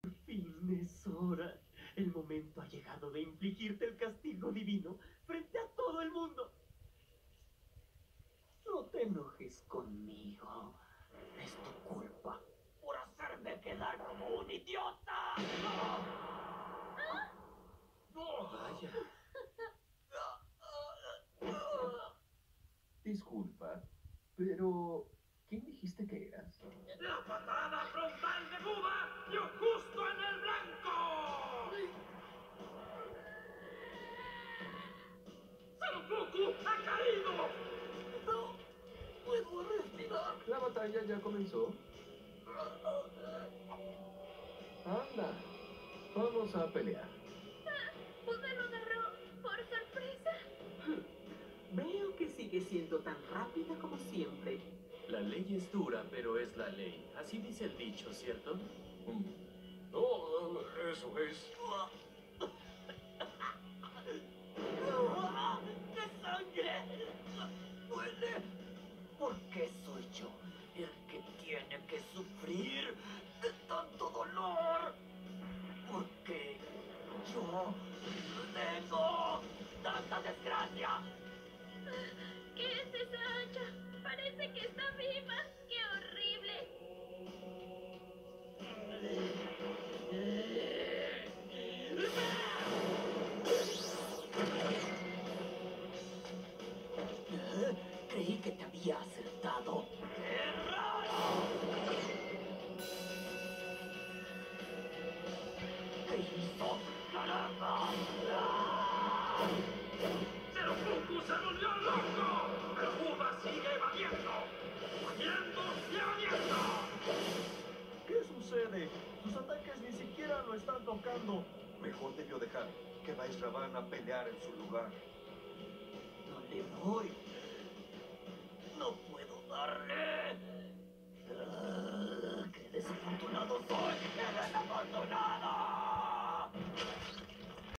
Por fin es hora. El momento ha llegado de infligirte el castigo divino frente a todo el mundo. No te enojes conmigo. Es tu culpa por hacerme quedar como un idiota. Vaya. Disculpa, pero ¿quién dijiste que eras? ¡La patada batalla ya comenzó. Anda, vamos a pelear. ¿Buda lo agarró por sorpresa? Veo que sigue siendo tan rápida como siempre. La ley es dura, pero es la ley. Así dice el dicho, ¿cierto? No, eso es. ¡Qué sangre! ¡Duele! ¿Por qué soy yo sufrir de tanto dolor? ¿Por qué yo tengo tanta desgracia? ¿Qué es esa hacha? Parece que está viva. ¡Qué horrible! Creí que te había acertado. ¡Caramba! ¡Sanfuku se volvió loco! ¡Pero Buda sigue evadiendo! ¡Evadiendo y evadiendo! ¿Qué sucede? Sus ataques ni siquiera lo están tocando. Mejor debió dejar que Vaisravana pelear en su lugar.